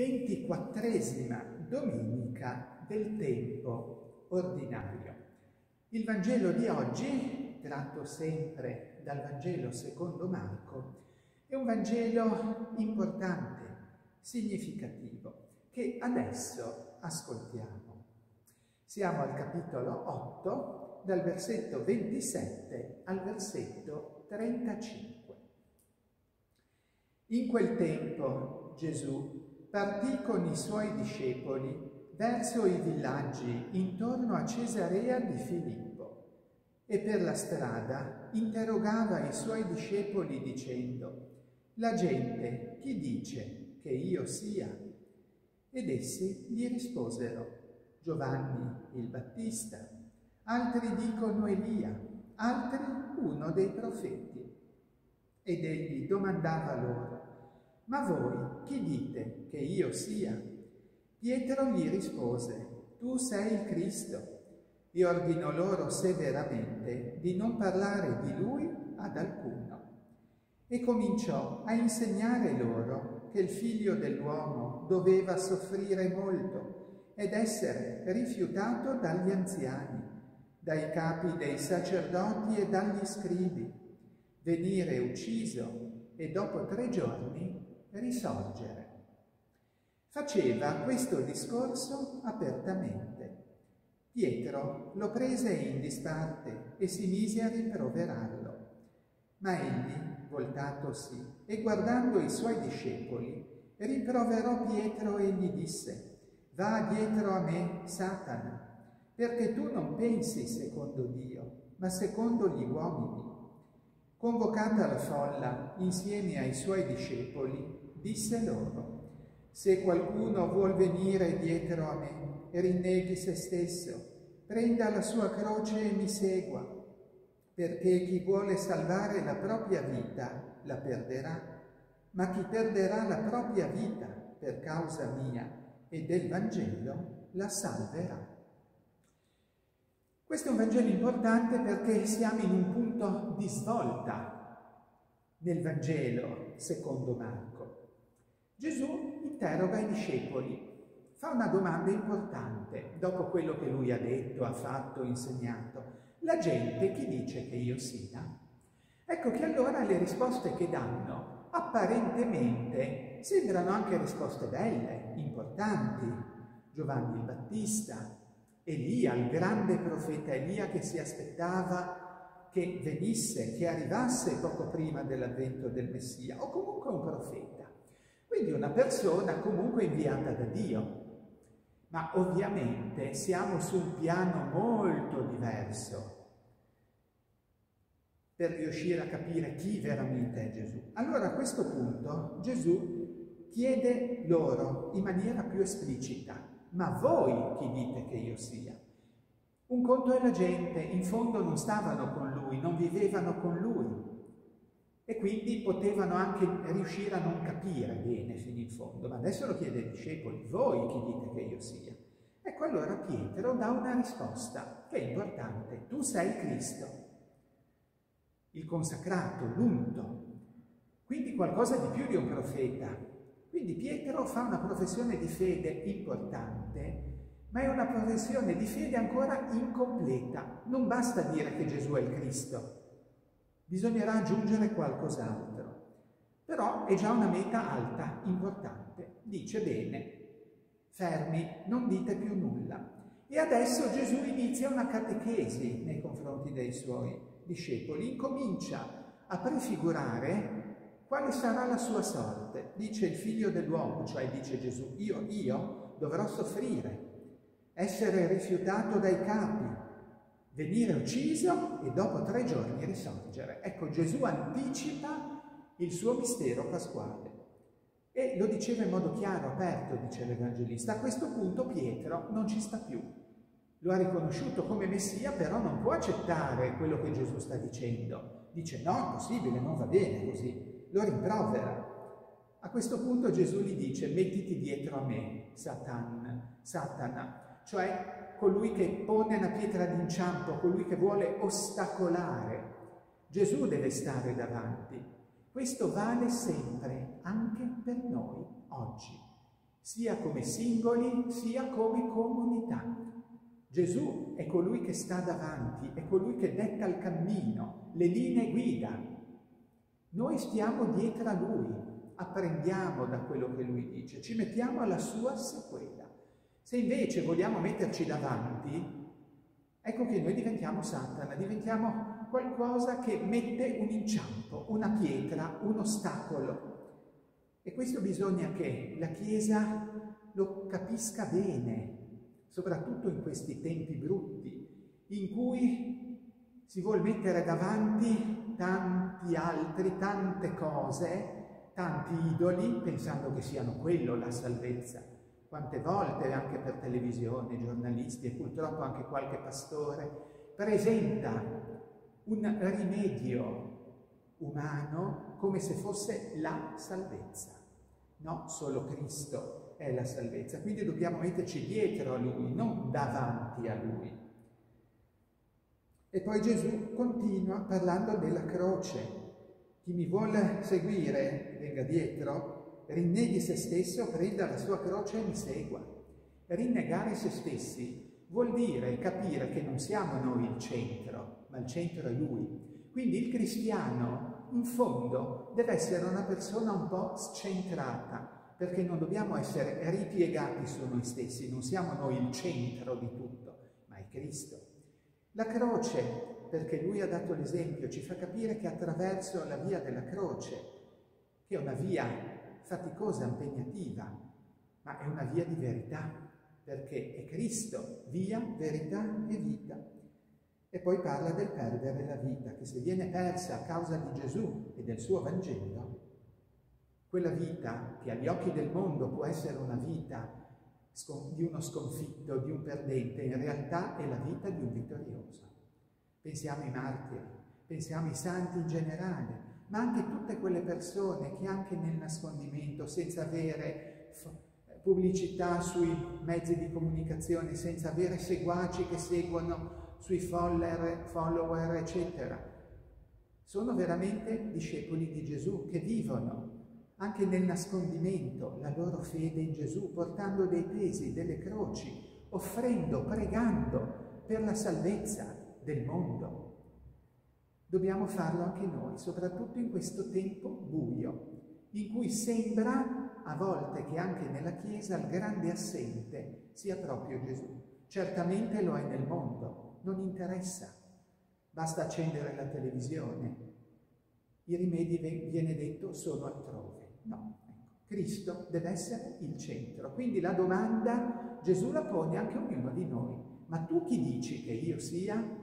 ventiquattresima domenica del tempo ordinario. Il Vangelo di oggi, tratto sempre dal Vangelo secondo Marco, è un Vangelo importante, significativo, che adesso ascoltiamo. Siamo al capitolo 8, dal versetto 27 al versetto 35. In quel tempo Gesù partì con i suoi discepoli verso i villaggi intorno a Cesarea di Filippo e per la strada interrogava i suoi discepoli dicendo La gente chi dice che io sia? Ed essi gli risposero Giovanni il Battista, altri dicono Elia, altri uno dei profeti. Ed egli domandava loro ma voi chi dite che io sia? Pietro gli rispose, tu sei il Cristo. E ordinò loro severamente di non parlare di lui ad alcuno. E cominciò a insegnare loro che il figlio dell'uomo doveva soffrire molto ed essere rifiutato dagli anziani, dai capi dei sacerdoti e dagli scribi, venire ucciso e dopo tre giorni risorgere. Faceva questo discorso apertamente. Pietro lo prese in disparte e si mise a rimproverarlo. Ma egli, voltatosi e guardando i suoi discepoli, rimproverò Pietro e gli disse, Va dietro a me, Satana, perché tu non pensi secondo Dio, ma secondo gli uomini. Convocata la folla insieme ai suoi discepoli, disse loro, se qualcuno vuol venire dietro a me rinneghi se stesso, prenda la sua croce e mi segua, perché chi vuole salvare la propria vita la perderà, ma chi perderà la propria vita per causa mia e del Vangelo la salverà. Questo è un Vangelo importante perché siamo in un punto di svolta nel Vangelo secondo Marco. Gesù interroga i discepoli, fa una domanda importante dopo quello che lui ha detto, ha fatto, insegnato. La gente chi dice che io sia? Ecco che allora le risposte che danno apparentemente sembrano anche risposte belle, importanti. Giovanni il Battista, Elia, il grande profeta Elia che si aspettava che venisse, che arrivasse poco prima dell'avvento del Messia, o comunque un profeta. Quindi una persona comunque inviata da Dio. Ma ovviamente siamo su un piano molto diverso per riuscire a capire chi veramente è Gesù. Allora a questo punto Gesù chiede loro in maniera più esplicita, ma voi chi dite che io sia? Un conto è la gente, in fondo non stavano con lui, non vivevano con lui, e quindi potevano anche riuscire a non capire bene fino in fondo. Ma adesso lo chiede ai discepoli, voi chi dite che io sia? Ecco allora Pietro dà una risposta che è importante, tu sei Cristo, il consacrato, l'unto, quindi qualcosa di più di un profeta. Quindi Pietro fa una professione di fede importante, ma è una professione di fede ancora incompleta. Non basta dire che Gesù è il Cristo, bisognerà aggiungere qualcos'altro. Però è già una meta alta, importante. Dice bene, fermi, non dite più nulla. E adesso Gesù inizia una catechesi nei confronti dei suoi discepoli, incomincia a prefigurare quale sarà la sua sorte. Dice il figlio dell'uomo, cioè dice Gesù, io, io dovrò soffrire, essere rifiutato dai capi, venire ucciso e dopo tre giorni risorgere. Ecco, Gesù anticipa il suo mistero pasquale. E lo diceva in modo chiaro, aperto, dice l'Evangelista. A questo punto Pietro non ci sta più. Lo ha riconosciuto come Messia, però non può accettare quello che Gesù sta dicendo. Dice no, è possibile, non va bene così. Lo rimprovera. A questo punto Gesù gli dice mettiti dietro a me, Satan, Satana, cioè colui che pone una pietra d'inciampo, colui che vuole ostacolare. Gesù deve stare davanti. Questo vale sempre, anche per noi oggi. sia come singoli, sia come comunità. Gesù è colui che sta davanti, è colui che detta il cammino, le linee guida. Noi stiamo dietro a lui, apprendiamo da quello che lui dice, ci mettiamo alla sua sequela. Se invece vogliamo metterci davanti, ecco che noi diventiamo Satana, diventiamo qualcosa che mette un inciampo, una pietra, un ostacolo. E questo bisogna che la Chiesa lo capisca bene, soprattutto in questi tempi brutti, in cui si vuole mettere davanti tanti altri, tante cose, tanti idoli, pensando che siano quello la salvezza. Quante volte anche per televisione, giornalisti e purtroppo anche qualche pastore presenta un rimedio umano come se fosse la salvezza. No, solo Cristo è la salvezza. Quindi dobbiamo metterci dietro a Lui, non davanti a Lui. E poi Gesù continua parlando della croce. Chi mi vuole seguire, venga dietro, rinneghi se stesso, prenda la sua croce e mi segua. Rinnegare se stessi vuol dire capire che non siamo noi il centro, ma il centro è Lui. Quindi il cristiano, in fondo, deve essere una persona un po' scentrata, perché non dobbiamo essere ripiegati su noi stessi, non siamo noi il centro di tutto, ma è Cristo. La croce, perché Lui ha dato l'esempio, ci fa capire che attraverso la via della croce, che è una via faticosa, impegnativa, ma è una via di verità, perché è Cristo, via, verità e vita. E poi parla del perdere la vita, che se viene persa a causa di Gesù e del suo Vangelo, quella vita che agli occhi del mondo può essere una vita di uno sconfitto, di un perdente, in realtà è la vita di un vittorioso. Pensiamo ai martiri, pensiamo ai santi in generale, ma anche tutte quelle persone che anche nel nascondimento, senza avere pubblicità sui mezzi di comunicazione, senza avere seguaci che seguono sui follower, follower eccetera, sono veramente discepoli di Gesù che vivono anche nel nascondimento la loro fede in Gesù, portando dei pesi, delle croci, offrendo, pregando per la salvezza del mondo. Dobbiamo farlo anche noi, soprattutto in questo tempo buio, in cui sembra a volte che anche nella Chiesa il grande assente sia proprio Gesù. Certamente lo è nel mondo, non interessa, basta accendere la televisione. I rimedi, viene detto, sono altrove. No, ecco, Cristo deve essere il centro. Quindi la domanda Gesù la pone anche a ognuno di noi. Ma tu chi dici che io sia?